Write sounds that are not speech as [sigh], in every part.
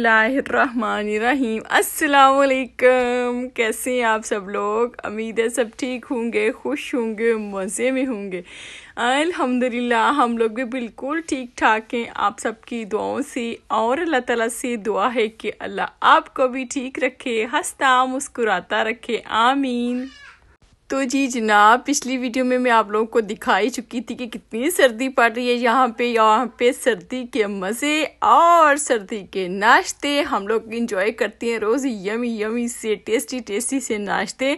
बिस्मिल्लाहिर्रहमानिर्रहीम। अस्सलाम वालेकुम कैसे हैं आप सब लोग? उम्मीद है सब ठीक होंगे, खुश होंगे, मज़े में होंगे। अल्हम्दुलिल्लाह, हम लोग भी बिल्कुल ठीक ठाक हैं। आप सबकी दुआओं से और अल्लाह ताला से दुआ है कि अल्लाह आपको भी ठीक रखे, हंसता, मुस्कुराता रखे। आमीन। तो जी जनाब, पिछली वीडियो में मैं आप लोगों को दिखाई चुकी थी कि कितनी सर्दी पड़ रही है यहाँ पे। यहाँ पे सर्दी के मज़े और सर्दी के नाश्ते हम लोग इंजॉय करते हैं। रोज़ यमी यमी से टेस्टी टेस्टी से नाश्ते।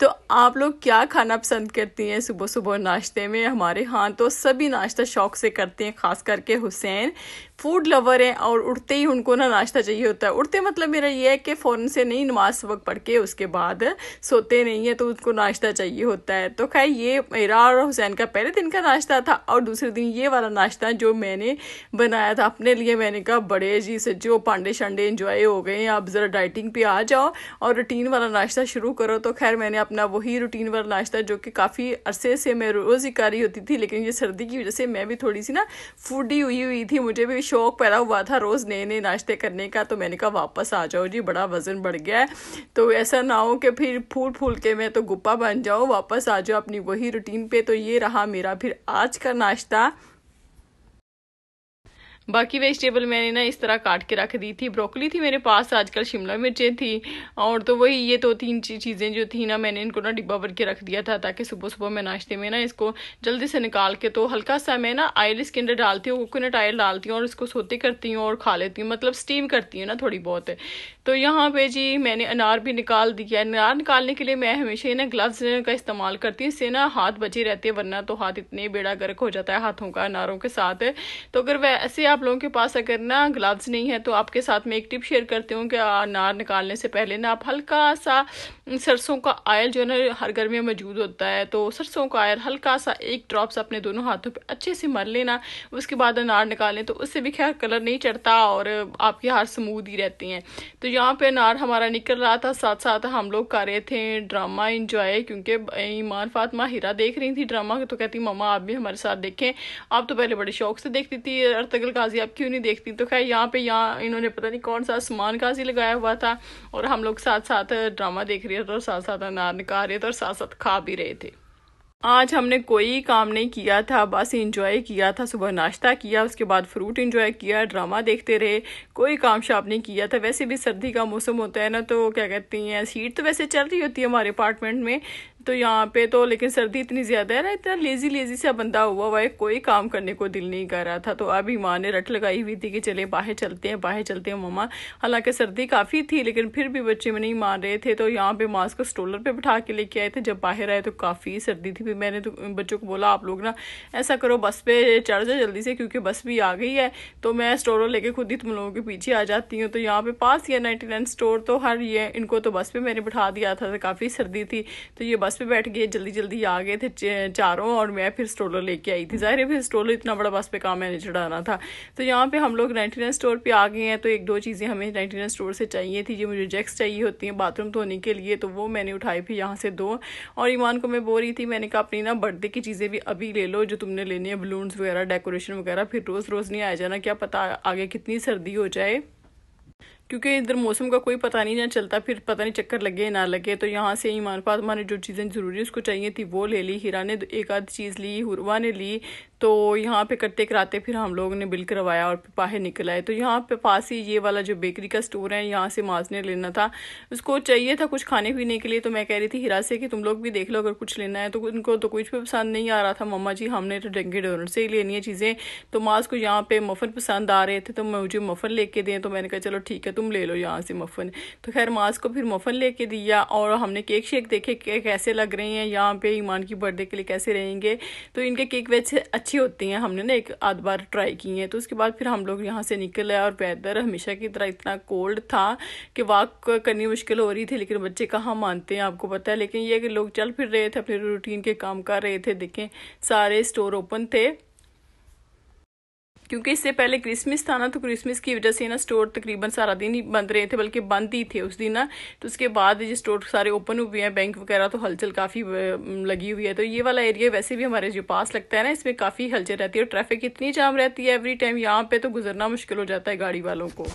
तो आप लोग क्या खाना पसंद करती हैं सुबह सुबह नाश्ते में? हमारे यहाँ तो सभी नाश्ता शौक से करते हैं, ख़ास करके हुसैन। फ़ूड लवर हैं और उठते ही उनको ना नाश्ता चाहिए होता है। उठते मतलब मेरा ये है कि फ़ौरन से नहीं, नमाज़ वक्त पढ़ के उसके बाद सोते नहीं है तो उनको नाश्ता चाहिए होता है। तो खैर ये मेरा और हुसैन का पहले दिन का नाश्ता था और दूसरे दिन ये वाला नाश्ता जो मैंने बनाया था अपने लिए, मैंने कहा, बड़े जी से जो पांडे शांडे इंजॉय हो गए हैं, आप ज़रा डाइटिंग पे आ जाओ और रूटीन वाला नाश्ता शुरू करो। तो खैर मैंने अपना वही रूटीन वाला नाश्ता जो कि काफ़ी अरसे से मैं रोज़ ही कर रही होती थी, लेकिन ये सर्दी की वजह से मैं भी थोड़ी सी ना फूडी हुई हुई थी, मुझे भी शौक पैदा हुआ था रोज़ नए नए नाश्ते करने का तो मैंने कहा, वापस आ जाओ जी, बड़ा वज़न बढ़ गया है। तो ऐसा ना हो कि फिर फूल फूल के मैं तो गुप्पा बन जाऊँ, वापस आ जाओ अपनी वही रूटीन पे। तो ये रहा मेरा फिर आज का नाश्ता। बाकी वेजिटेबल मैंने ना इस तरह काट के रख दी थी। ब्रोकली थी मेरे पास, आजकल शिमला मिर्चें थी और तो वही ये दो तीन चीज़ें जो थी ना मैंने इनको ना डिब्बा भर के रख दिया था ताकि सुबह सुबह मैं नाश्ते में ना इसको जल्दी से निकाल के तो हल्का सा मैं ना आयल इसके अंदर डालती हूँ, कोकोनट आयल डालती हूँ और इसको सोते करती हूँ और खा लेती हूँ मतलब स्टीम करती हूँ ना थोड़ी बहुत। तो यहाँ पे जी मैंने अनार भी निकाल दिया। अनार निकालने के लिए मैं हमेशा ही ना ग्लव्स का इस्तेमाल करती हूँ, इससे ना हाथ बचे रहते हैं, वरना तो हाथ इतने बेड़ा गर्क हो जाता है हाथों का, अनारों के साथ। तो अगर वैसे आप लोगों के पास अगर ना ग्लव्स नहीं है तो आपके साथ में एक टिप शेयर करती हूँ कि अनार निकालने से पहले ना आप हल्का सा सरसों का आयल जो है ना, हर घर में मौजूद होता है तो सरसों का आयल हल्का सा एक ड्रॉप्स अपने दोनों हाथों पे अच्छे से मर लेना, उसके बाद अनार निकालें तो उससे भी खैर कलर नहीं चढ़ता और आपके हाथ स्मूद ही रहती हैं। तो यहाँ पे अनार हमारा निकल रहा था साथ साथ हम लोग कर रहे थे ड्रामा इंजॉय क्योंकि ईमान फातमा हीरा देख रही थी ड्रामा तो कहती, मम्मा, आप भी हमारे साथ देखें। आप तो पहले बड़े शौक से देखती थी अर्तगल गाजी आप क्यों नहीं देखती? तो खैर, यहाँ पे यहाँ इन्होंने पता नहीं कौन सा आसमान गाजी लगाया हुआ था और हम लोग साथ साथ ड्रामा देख रहे थे और साथ साथ अनार निकाल रहे थे और साथ साथ खा भी रहे थे। आज हमने कोई काम नहीं किया था, बस इंजॉय किया था, सुबह नाश्ता किया, उसके बाद फ्रूट इंजॉय किया ड्रामा देखते रहे। कोई काम शाप नहीं किया था। वैसे भी सर्दी का मौसम होता है ना तो क्या कहती हैं सीट तो वैसे चल रही होती है हमारे अपार्टमेंट में तो यहाँ पे तो लेकिन सर्दी इतनी ज़्यादा है ना, इतना लेजी लेजी सा बंदा हुआ हुआ है, कोई काम करने को दिल नहीं कर रहा था। तो अभी माँ ने रट लगाई हुई थी कि चले, बाहर चलते हैं, बाहर चलते हैं मम्मा। हालाँकि सर्दी काफ़ी थी, लेकिन फिर भी बच्चे में नहीं मान रहे थे। तो यहाँ पे माँ को स्टोलर पे बिठा के लेके आए थे। जब बाहर आए तो काफ़ी सर्दी थी। फिर मैंने तो बच्चों को बोला, आप लोग ना ऐसा करो, बस पे चढ़ जाए जल्दी से, क्योंकि बस भी आ गई है। तो मैं स्टोलर लेके खुद ही तुम लोगों के पीछे आ जाती हूँ। तो यहाँ पे पास ही है नाइन्टी स्टोर तो हर ये, इनको तो बस पे मैंने बिठा दिया था। काफ़ी सर्दी थी। तो ये बस पे बैठ गए जल्दी जल्दी आ गए थे चारों और मैं फिर स्टोलर लेके आई थी। ज़ाहिर है फिर स्टोलर इतना बड़ा बस पे काम मैंने चढ़ाना था। तो यहाँ पे हम लोग नाइन्टी स्टोर पे आ गए हैं तो एक दो चीज़ें हमें नाइन्टी स्टोर से चाहिए थी, जो मुझे जेक्स चाहिए होती हैं बाथरूम धोने के लिए तो वो मैंने उठाई फिर यहाँ से दो। और ईमान को मैं बोल रही थी, मैंने कहा, अपनी ना बर्थडे की चीज़ें भी अभी ले लो, जो तुमने लेनी है बलून्स वगैरह डेकोरेशन वगैरह, फिर रोज़ रोज़ नहीं आ जाना, क्या पता आगे कितनी सर्दी हो जाए? क्योंकि इधर मौसम का कोई पता नहीं ना चलता, फिर पता नहीं चक्कर लगे ना लगे। तो यहाँ से ईमान फातमा ने जो चीज़ें ज़रूरी उसको चाहिए थी वो ले ली, हीरा ने एक आध चीज़ ली, हुरवा ने ली तो यहाँ पे करते कराते फिर हम लोगों ने बिल करवाया और बाहर निकल आए। तो यहाँ पे पास ही ये वाला जो बेकरी का स्टोर है, यहाँ से माज ने लेना था। उसको चाहिए था कुछ खाने पीने के लिए तो मैं कह रही थी हीरा से कि तुम लोग भी देख लो अगर कुछ लेना है। तो उनको तो कुछ भी पसंद नहीं आ रहा था। मम्मा जी, हमने तो डेंगे डोनर से ही लेनी है चीज़ें। तो माज को यहाँ पे मफ़न पसंद आ रहे थे तो मुझे मफ़न लेके दें। तो मैंने कहा, चलो ठीक है, तुम ले लो यहाँ से मफ़न। तो खैर माज को फिर मफ़न लेके दिया और हमने केक शेक देखे कैसे लग रहे हैं। यहाँ पे ईमान की बर्थडे के लिए कैसे रहेंगे? तो इनके केक वैसे अच्छी होती हैं। हमने ना एक आध बार ट्राई की है। तो उसके बाद फिर हम लोग यहाँ से निकल आए और वेदर हमेशा की तरह इतना कोल्ड था कि वॉक करनी मुश्किल हो रही थी, लेकिन बच्चे कहाँ मानते हैं आपको पता है? लेकिन ये कि लोग चल फिर रहे थे, अपने रूटीन के काम कर रहे थे, देखें, सारे स्टोर ओपन थे। क्योंकि इससे पहले क्रिसमस था ना तो क्रिसमस की वजह से ना स्टोर तकरीबन सारा दिन ही बंद रहे थे, बल्कि बंद ही थे उस दिन ना। तो उसके बाद ये स्टोर सारे ओपन हुए हैं बैंक वगैरह तो हलचल काफ़ी लगी हुई है। तो ये वाला एरिया वैसे भी हमारे जो पास लगता है ना, इसमें काफ़ी हलचल रहती है और ट्रैफ़िक इतनी जाम रहती है एवरी टाइम यहाँ पे तो गुजरना मुश्किल हो जाता है गाड़ी वालों को।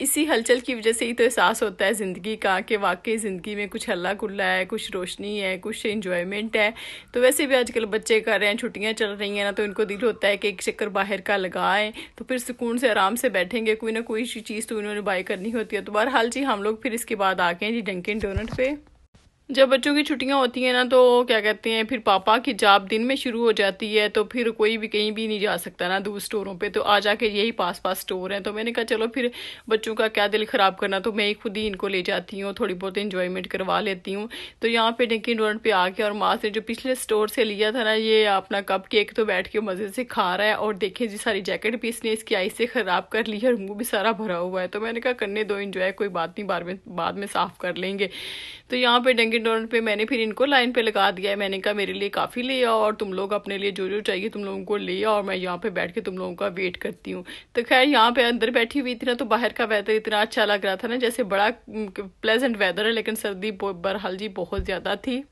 इसी हलचल की वजह से ही तो एहसास होता है ज़िंदगी का कि वाकई ज़िंदगी में कुछ हल्ला खुल्ला है, कुछ रोशनी है, कुछ इन्जॉयमेंट है। तो वैसे भी आजकल बच्चे कर रहे हैं, छुट्टियाँ चल रही हैं, ना तो इनको दिल होता है कि एक चक्कर बाहर का लगाएँ तो फिर सुकून से आराम से बैठेंगे, कोई ना कोई चीज़ तो इन्होंने बाय करनी होती है। तो बहरहाल जी, हम लोग फिर इसके बाद आ गए जी डंकिन डोनट पे। जब बच्चों की छुट्टियाँ होती हैं ना तो क्या कहते हैं, फिर पापा की जॉब दिन में शुरू हो जाती है तो फिर कोई भी कहीं भी नहीं जा सकता ना दूर स्टोरों पे। तो आ जाके यही पास पास स्टोर हैं। तो मैंने कहा, चलो फिर बच्चों का क्या दिल ख़राब करना तो मैं ही खुद ही इनको ले जाती हूँ थोड़ी बहुत इंजॉयमेंट करवा लेती हूँ। तो यहाँ पे डेकिन रोड पर आके और माँ से जो पिछले स्टोर से लिया था ना, ये अपना कप केक तो बैठ के मज़े से खा रहा है और देखे जी सारी जैकेट भी इसने इसकी आई से ख़राब कर ली है और मुँह भी सारा भरा हुआ है। तो मैंने कहा, करने दो इंजॉय कोई बात नहीं, बाद में बाद में साफ़ कर लेंगे। तो यहाँ पे डेंकिन डोनट पे मैंने फिर इनको लाइन पे लगा दिया है। मैंने कहा, मेरे लिए काफ़ी ले आओ और तुम लोग अपने लिए जो जो चाहिए तुम लोगों को ले आओ और मैं यहाँ पे बैठ के तुम लोगों का वेट करती हूँ। तो खैर, यहाँ पे अंदर बैठी हुई थी ना तो बाहर का वेदर इतना अच्छा लग रहा था ना, जैसे बड़ा प्लेजेंट वेदर है, लेकिन सर्दी बरहाल जी बहुत ज़्यादा थी।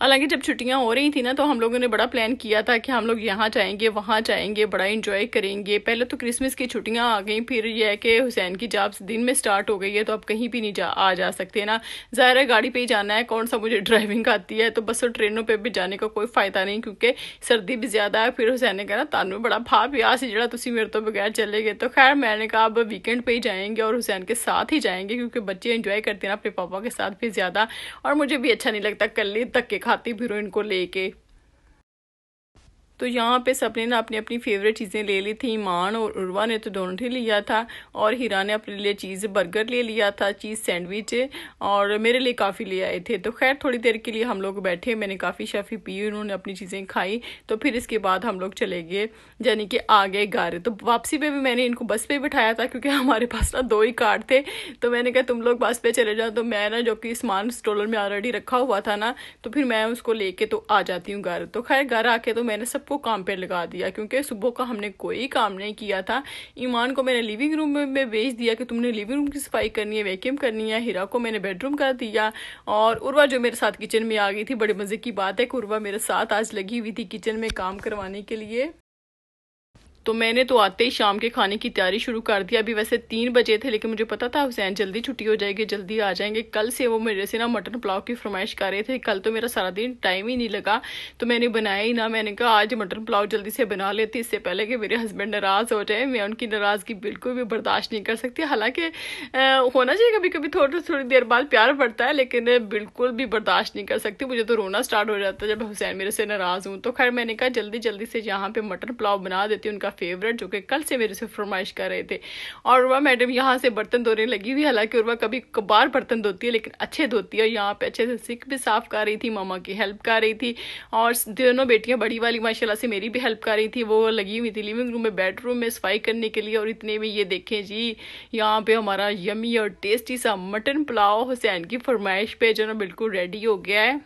हालाँकि जब छुट्टियाँ हो रही थी ना तो हम लोगों ने बड़ा प्लान किया था कि हम लोग यहाँ जाएँगे, वहाँ जाएँगे, बड़ा इंजॉय करेंगे। पहले तो क्रिसमस की छुट्टियाँ आ गई, फिर यह है कि हुसैन की जॉब दिन में स्टार्ट हो गई है तो आप कहीं भी नहीं जा, आ जा सकते ना। ज़ाहिर है गाड़ी पे ही जाना है, कौन सा मुझे [laughs] ड्राइविंग आती है तो बस और ट्रेनों पर भी जाने का कोई फ़ायदा नहीं, क्योंकि सर्दी भी ज़्यादा है। फिर हुसैन ने कहा, तानू, बड़ा भा पिया से जरा तुम मेरे तो बगैर चले गए। तो खैर, मैंने कहा, अब वीकेंड पर ही जाएँगे और हुसैन के साथ ही जाएँगे, क्योंकि बच्चे इंजॉय करते हैं अपने पापा के साथ भी ज़्यादा। और मुझे भी अच्छा नहीं लगता, कल धक्के खाती फिर को लेके। तो यहाँ पे सबने ना अपनी अपनी फेवरेट चीज़ें ले ली थी ईमान और उर्वा ने तो दोनों ही लिया था और हीरा ने अपने लिए चीज़ बर्गर ले लिया था चीज़ सैंडविच और मेरे लिए काफ़ी ले आए थे। तो खैर, थोड़ी देर के लिए हम लोग बैठे, मैंने काफ़ी शाफ़ी पी, उन्होंने अपनी चीज़ें खाई तो फिर इसके बाद हम लोग चले गए, यानी कि आ गए घर। तो वापसी पर भी मैंने इनको बस पर बिठाया था, क्योंकि हमारे पास ना दो ही कार्ड थे। तो मैंने कहा, तुम लोग बस पर चले जाओ। तो मैं ना, जो कि सामान स्टोलर में ऑलरेडी रखा हुआ था ना तो फिर मैं उसको लेके तो आ जाती हूँ घर। तो खैर, घर आके तो मैंने सब सबको काम पे लगा दिया, क्योंकि सुबह का हमने कोई काम नहीं किया था। ईमान को मैंने लिविंग रूम में भेज दिया कि तुमने लिविंग रूम की सफ़ाई करनी है वैक्यूम करनी है, हीरा को मैंने बेडरूम कर दिया और उर्वा जो मेरे साथ किचन में आ गई थी, बड़े मज़े की बात है कि उर्वा मेरे साथ आज लगी हुई थी किचन में काम करवाने के लिए। तो मैंने तो आते ही शाम के खाने की तैयारी शुरू कर दी। अभी वैसे तीन बजे थे, लेकिन मुझे पता था हुसैन जल्दी छुट्टी हो जाएगी, जल्दी आ जाएँगे। कल से वो मेरे से ना मटन पुलाव की फरमाइश कर रहे थे। कल तो मेरा सारा दिन टाइम ही नहीं लगा तो मैंने बनाया ही ना। मैंने कहा, आज मटन पुलाव जल्दी से बना लेती, इससे पहले कि मेरे हस्बैंड नाराज़ हो जाए। मैं उनकी नाराज़गी बिल्कुल भी बर्दाश्त नहीं कर सकती। हालाँकि होना चाहिए कभी कभी थोड़ी थोड़ी देर बाद प्यार पड़ता है, लेकिन बिल्कुल भी बर्दाश्त नहीं कर सकती। मुझे तो रोना स्टार्ट हो जाता है जब हुसैन मेरे से नाराज़ हूँ। तो खैर मैंने कहा, जल्दी जल्दी से यहाँ पे मटन पुलाव बना देती हूँ, उनका फेवरेट जो कि कल से मेरे से फरमाइश कर रहे थे। और उर्वा मैडम यहाँ से बर्तन धोने लगी हुई हालाँकि उर्वा कभी कबार बर्तन धोती है, लेकिन अच्छे धोती है। यहाँ पे अच्छे से सिक भी साफ़ कर रही थी, मामा की हेल्प कर रही थी। और दोनों बेटियाँ बड़ी वाली, माशाल्लाह से मेरी भी हेल्प कर रही थी। वो लगी हुई थी लिविंग रूम में बेडरूम में सफ़ाई करने के लिए। और इतने में ये देखें जी, यहाँ पे हमारा यमी और टेस्टी सा मटन पुलाव हुसैन की फरमाइश पे जो ना बिल्कुल रेडी हो गया है।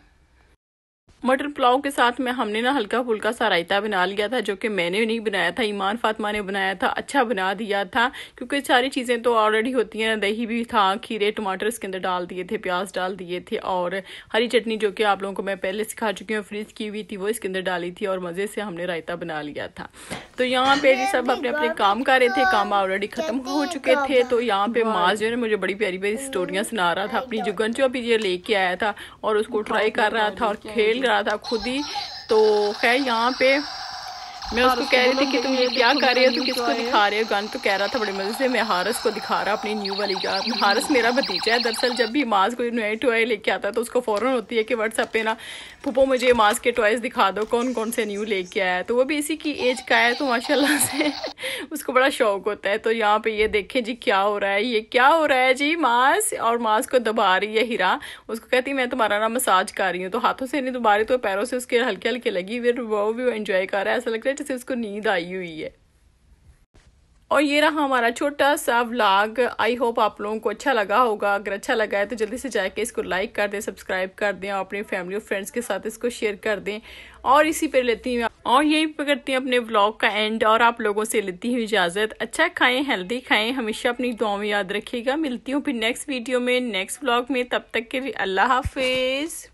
मटर पुलाव के साथ में हमने ना हल्का फुल्का सा रायता बना लिया था, जो कि मैंने नहीं बनाया था, ईमान फातमा ने बनाया था अच्छा बना दिया था, क्योंकि सारी चीज़ें तो ऑलरेडी होती हैं, दही भी था, खीरे, टमाटर इसके अंदर डाल दिए थे, प्याज डाल दिए थे, और हरी चटनी जो कि आप लोगों को मैं पहले सिखा चुकी हूँ फ्रिज की हुई थी, वो इसके अंदर डाली थी, और मज़े से हमने रायता बना लिया था। तो यहाँ पे जी सब अपने अपने काम कर रहे थे, काम ऑलरेडी ख़त्म हो चुके थे तो यहाँ पे माँ जो है मुझे बड़ी प्यारी प्यारी स्टोरियाँ सुना रहा था, अपनी जो गंजो भी ये लेके आया था, और उसको ट्राई कर रहा था, और खेल रहा था खुद ही। तो खैर यहाँ पे मैं उसको कह रही थी कि तुम ये क्या कर रहे हो? तुम किसको दिखा रहे हो? गन तो कह रहा था बड़े मज़े से मैं हारस को दिखा रहा अपनी न्यू वाली गन हारस मेरा भतीजा है। दरअसल जब भी माज कोई नए टॉय लेके आता है तो उसको फ़ौरन होती है कि व्हाट्सएप पे ना पुपो मुझे माज के टॉयज़ दिखा दो कौन कौन से न्यू लेके आया है? तो वो भी इसी की एज का है तो माशाल्लाह से [laughs] उसको बड़ा शौक होता है। तो यहाँ पे ये देखें जी क्या हो रहा है? ये क्या हो रहा है? जी मास और मास को दबा रही है हीरा। उसको कहती मैं तुम्हारा ना मसाज कर रही हूँ। तो हाथों से नहीं दबा रही तो पैरों से उसके हल्के हल्के लगी फिर वो भी एंजॉय कर रहा है। ऐसा लगता है जैसे उसको नींद आई हुई है। और ये रहा हमारा छोटा सा व्लॉग आई होप आप लोगों को अच्छा लगा होगा। अगर अच्छा लगा है तो जल्दी से जाके इसको लाइक कर दें सब्सक्राइब कर दें और अपनी फैमिली और फ्रेंड्स के साथ इसको शेयर कर दें। और इसी पर लेती हूँ, और यही करती हूँ अपने व्लॉग का एंड और आप लोगों से लेती हूँ इजाज़त। अच्छा खाएँ हेल्दी खाएँ। हमेशा अपनी दुआ में याद रखिएगा। मिलती हूँ फिर नेक्स्ट वीडियो में नेक्स्ट व्लॉग में। तब तक के लिए अल्लाह हाफिज़।